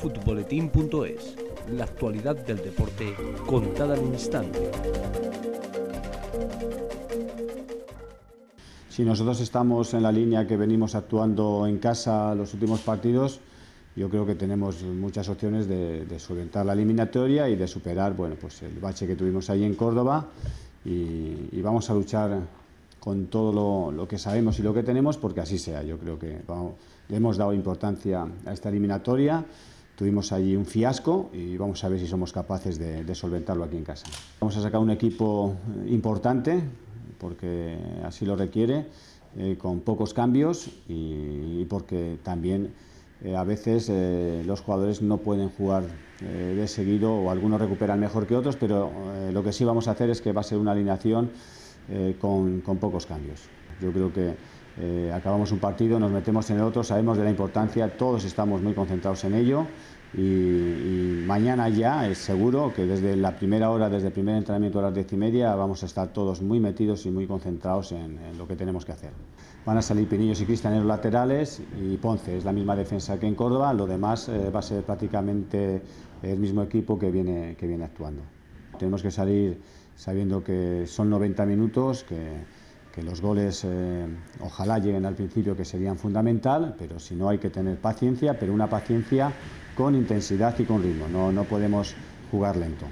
Futboletín.es, la actualidad del deporte contada al instante. Si nosotros estamos en la línea que venimos actuando en casa los últimos partidos, yo creo que tenemos muchas opciones de, solventar la eliminatoria y de superar bueno, pues el bache que tuvimos ahí en Córdoba y, vamos a luchar con todo lo, que sabemos y lo que tenemos porque así sea. Yo creo que le hemos dado importancia a esta eliminatoria Tuvimos allí un fiasco y vamos a ver si somos capaces de, solventarlo aquí en casa. Vamos a sacar un equipo eh, importante, porque así lo requiere, eh, con pocos cambios y, porque también eh, a veces los jugadores no pueden jugar de seguido o algunos recuperan mejor que otros, pero lo que sí vamos a hacer es que va a ser una alineación con, con, pocos cambios. Yo creo que acabamos un partido, nos metemos en el otro, sabemos de la importancia, todos estamos muy concentrados en ello y, mañana ya es seguro que desde la primera hora, desde el primer entrenamiento a las diez y media, vamos a estar todos muy metidos y muy concentrados en, lo que tenemos que hacer. Van a salir Pinillos y Cristianeros laterales y Ponce, es la misma defensa que en Córdoba, lo demás eh, va a ser prácticamente el mismo equipo que viene, que viene actuando. Tenemos que salir sabiendo que son 90 minutos, que los goles eh, ojalá lleguen al principio que serían fundamental, pero si no hay que tener paciencia, pero una paciencia con intensidad y con ritmo, no, no podemos jugar lento.